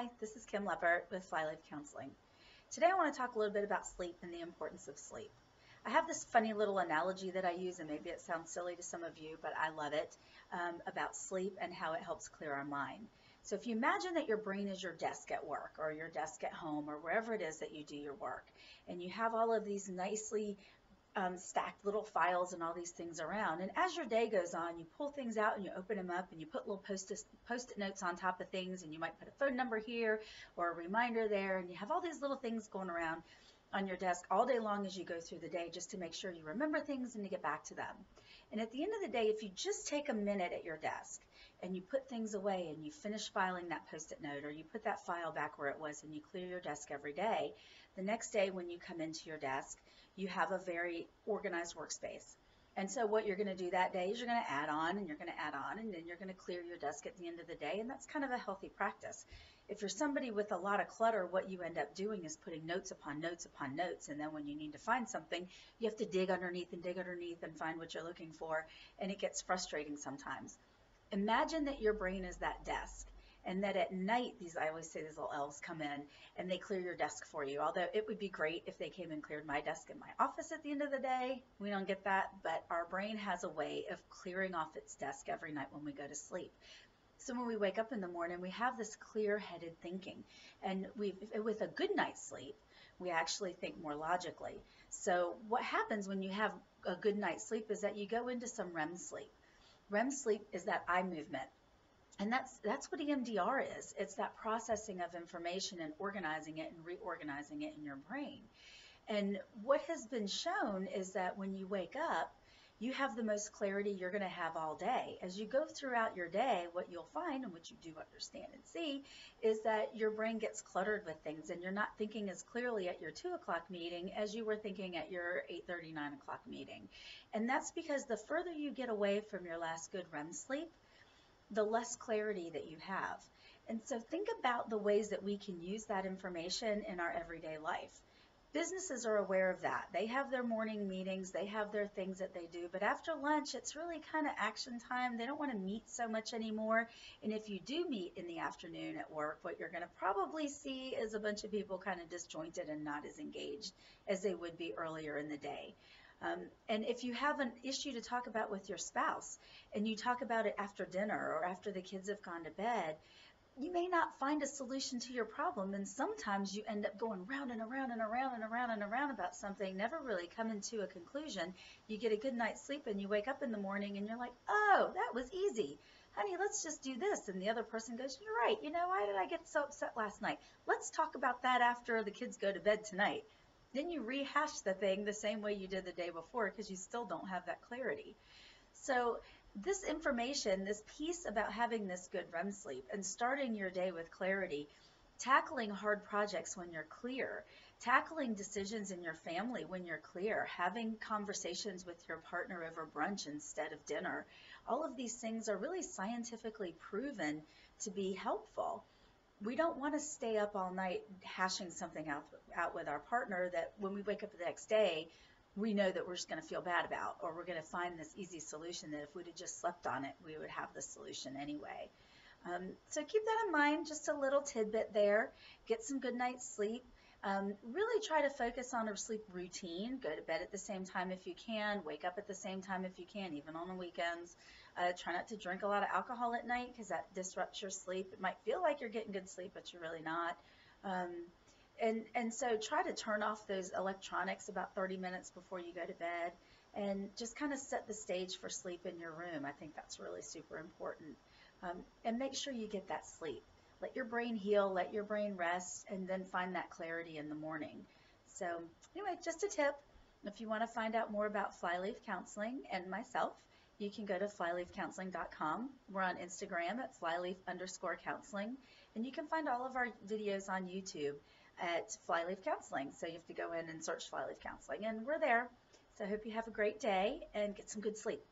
Hi, this is Kim Leppert with Flyleaf Counseling. Today I want to talk a little bit about sleep and the importance of sleep. I have this funny little analogy that I use, and maybe it sounds silly to some of you, but I love it, um, about sleep and how it helps clear our mind. So if you imagine that your brain is your desk at work or your desk at home or wherever it is that you do your work, and you have all of these nicely um, stacked little files and all these things around. And as your day goes on, you pull things out and you open them up and you put little post-it post notes on top of things and you might put a phone number here or a reminder there and you have all these little things going around on your desk all day long as you go through the day just to make sure you remember things and to get back to them. And at the end of the day, if you just take a minute at your desk and you put things away and you finish filing that post-it note or you put that file back where it was and you clear your desk every day, the next day when you come into your desk, you have a very organized workspace. And so what you're going to do that day is you're going to add on and you're going to add on and then you're going to clear your desk at the end of the day and that's kind of a healthy practice. If you're somebody with a lot of clutter, what you end up doing is putting notes upon notes upon notes and then when you need to find something, you have to dig underneath and dig underneath and find what you're looking for and it gets frustrating sometimes. Imagine that your brain is that desk and that at night these I always say these little elves come in and they clear your desk for you. Although it would be great if they came and cleared my desk in my office at the end of the day. We don't get that, but our brain has a way of clearing off its desk every night when we go to sleep. So when we wake up in the morning, we have this clear-headed thinking, and we with a good night's sleep, we actually think more logically. So what happens when you have a good night's sleep is that you go into some REM sleep. REM sleep is that eye movement and that's that's what EMDR is. It's that processing of information and organizing it and reorganizing it in your brain. And what has been shown is that when you wake up, you have the most clarity you're going to have all day. As you go throughout your day, what you'll find, and what you do understand and see, is that your brain gets cluttered with things and you're not thinking as clearly at your 2 o'clock meeting as you were thinking at your 8.30, 9 o'clock meeting. And that's because the further you get away from your last good REM sleep, the less clarity that you have. And so think about the ways that we can use that information in our everyday life. Businesses are aware of that. They have their morning meetings, they have their things that they do, but after lunch, it's really kind of action time. They don't want to meet so much anymore. And if you do meet in the afternoon at work, what you're going to probably see is a bunch of people kind of disjointed and not as engaged as they would be earlier in the day. Um, and if you have an issue to talk about with your spouse and you talk about it after dinner or after the kids have gone to bed, you may not find a solution to your problem. And sometimes you end up going round and around and around and around and around about something, never really coming to a conclusion. You get a good night's sleep and you wake up in the morning and you're like, oh, that was easy. Honey, let's just do this. And the other person goes, You're right. You know, why did I get so upset last night? Let's talk about that after the kids go to bed tonight then you rehash the thing the same way you did the day before because you still don't have that clarity. So this information, this piece about having this good REM sleep and starting your day with clarity, tackling hard projects when you're clear, tackling decisions in your family when you're clear, having conversations with your partner over brunch instead of dinner. All of these things are really scientifically proven to be helpful we don't want to stay up all night hashing something out out with our partner that when we wake up the next day we know that we're just going to feel bad about or we're going to find this easy solution that if we'd have just slept on it we would have the solution anyway um, so keep that in mind just a little tidbit there get some good night's sleep um, really try to focus on a sleep routine. Go to bed at the same time if you can. Wake up at the same time if you can, even on the weekends. Uh, try not to drink a lot of alcohol at night because that disrupts your sleep. It might feel like you're getting good sleep, but you're really not. Um, and, and so try to turn off those electronics about 30 minutes before you go to bed and just kind of set the stage for sleep in your room. I think that's really super important. Um, and make sure you get that sleep let your brain heal, let your brain rest, and then find that clarity in the morning. So anyway, just a tip. If you want to find out more about Flyleaf Counseling and myself, you can go to flyleafcounseling.com. We're on Instagram at flyleaf underscore counseling, and you can find all of our videos on YouTube at Flyleaf Counseling. So you have to go in and search Flyleaf Counseling, and we're there. So I hope you have a great day and get some good sleep.